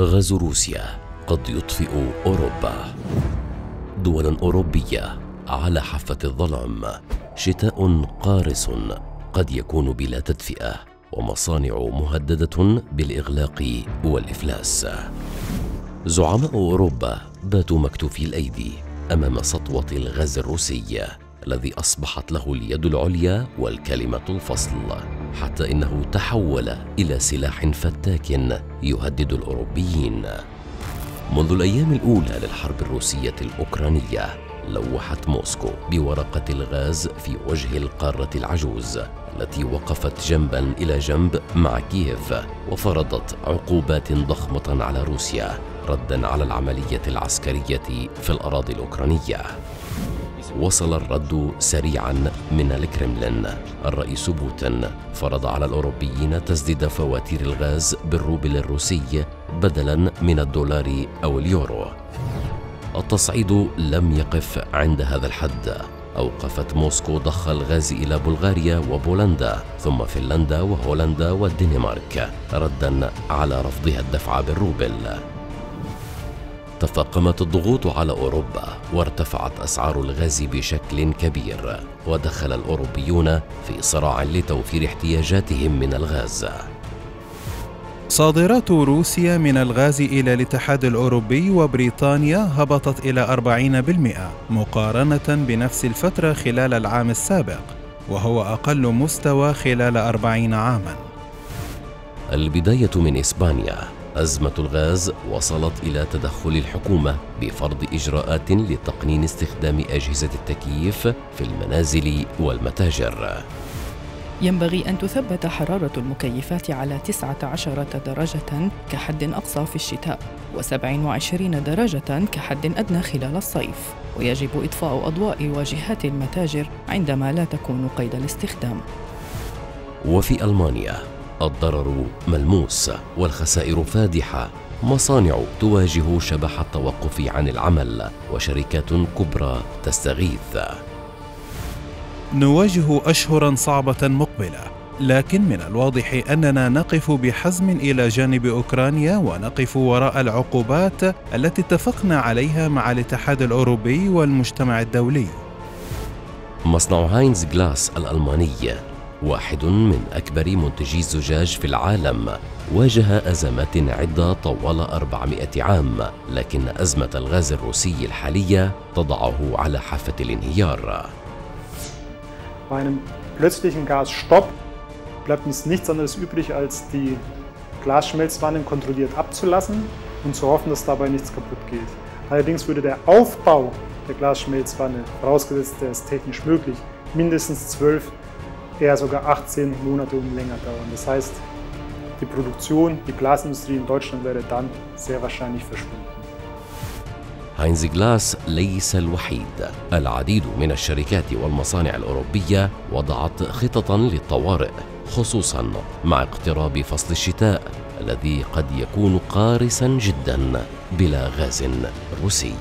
غاز روسيا قد يطفئ أوروبا. دول أوروبية على حافة الظلام. شتاء قارس قد يكون بلا تدفئة ومصانع مهددة بالإغلاق والإفلاس. زعماء أوروبا باتوا مكتوفي الأيدي أمام سطوة الغاز الروسي الذي أصبحت له اليد العليا والكلمة الفصل. حتى إنه تحول إلى سلاح فتاك يهدد الأوروبيين. منذ الأيام الأولى للحرب الروسية الأوكرانية لوحت موسكو بورقة الغاز في وجه القارة العجوز التي وقفت جنبا إلى جنب مع كييف وفرضت عقوبات ضخمة على روسيا ردا على العملية العسكرية في الأراضي الأوكرانية. وصل الرد سريعا من الكرملين. الرئيس بوتين فرض على الأوروبيين تسديد فواتير الغاز بالروبل الروسي بدلا من الدولار أو اليورو. التصعيد لم يقف عند هذا الحد. أوقفت موسكو ضخ الغاز إلى بلغاريا وبولندا ثم فنلندا وهولندا والدنمارك ردا على رفضها الدفع بالروبل. تفاقمت الضغوط على أوروبا وارتفعت أسعار الغاز بشكل كبير ودخل الأوروبيون في صراع لتوفير احتياجاتهم من الغاز. صادرات روسيا من الغاز إلى الاتحاد الأوروبي وبريطانيا هبطت إلى 40% مقارنة بنفس الفترة خلال العام السابق وهو أقل مستوى خلال 40 عاماً. البداية من إسبانيا. أزمة الغاز وصلت إلى تدخل الحكومة بفرض إجراءات لتقنين استخدام أجهزة التكييف في المنازل والمتاجر. ينبغي أن تثبت حرارة المكيفات على 19 درجة كحد أقصى في الشتاء و27 درجة كحد أدنى خلال الصيف. ويجب إطفاء أضواء واجهات المتاجر عندما لا تكون قيد الاستخدام. وفي ألمانيا الضرر ملموس والخسائر فادحة. مصانع تواجه شبح التوقف عن العمل وشركات كبرى تستغيث. نواجه اشهرا صعبة مقبلة لكن من الواضح أننا نقف بحزم إلى جانب أوكرانيا ونقف وراء العقوبات التي اتفقنا عليها مع الاتحاد الأوروبي والمجتمع الدولي. مصنع هاينز جلاس الألماني واحد من اكبر منتجي الزجاج في العالم واجه ازمات عده طوال 400 عام لكن ازمه الغاز الروسي الحاليه تضعه على حافه الانهيار Bei einem plötzlichen Gasstopp bleibt uns nichts anderes übrig, als die Glasschmelzwannen kontrolliert abzulassen und zu hoffen, dass dabei nichts kaputt geht. Allerdings würde der Aufbau der Glasschmelzwanne, vorausgesetzt der ist technisch möglich, mindestens 12, eher sogar 18 Monate und länger dauern. Das heißt, die Produktion, die Glasindustrie in Deutschland wäre dann sehr wahrscheinlich verschwunden. هاينز جلاس ليس الوحيد العديد من الشركات والمصانع الأوروبية وضعت خططا للطوارئ خصوصا مع اقتراب فصل الشتاء الذي قد يكون قارسا جدا بلا غاز روسي